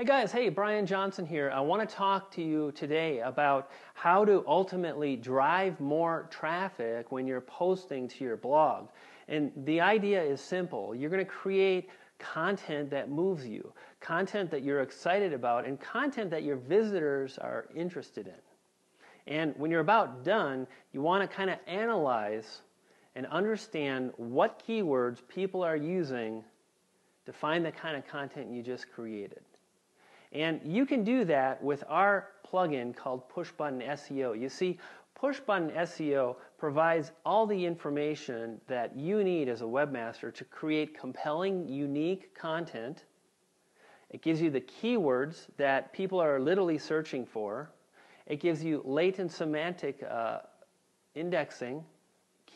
Hey guys, hey, Brian Johnson here. I want to talk to you today about how to ultimately drive more traffic when you're posting to your blog. And the idea is simple. You're going to create content that moves you, content that you're excited about, and content that your visitors are interested in. And when you're about done, you want to kind of analyze and understand what keywords people are using to find the kind of content you just created. And you can do that with our plugin called Push Button SEO. You see, Push Button SEO provides all the information that you need as a webmaster to create compelling, unique content. It gives you the keywords that people are literally searching for. It gives you latent semantic uh, indexing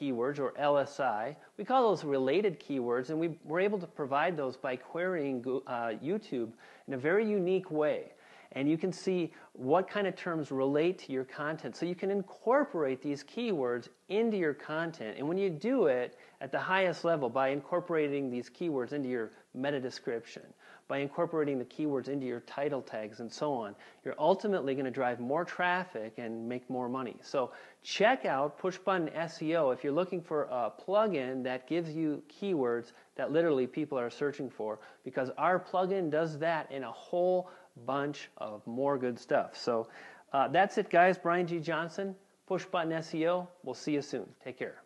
keywords or LSI. We call those related keywords, and we were able to provide those by querying uh, YouTube in a very unique way. And you can see what kind of terms relate to your content. So you can incorporate these keywords into your content. And when you do it at the highest level by incorporating these keywords into your meta description, by incorporating the keywords into your title tags and so on, you're ultimately going to drive more traffic and make more money. So check out Push Button SEO if you're looking for a plugin that gives you keywords that literally people are searching for because our plugin does that in a whole bunch of more good stuff. So uh, that's it, guys. Brian G. Johnson, Push Button SEO. We'll see you soon. Take care.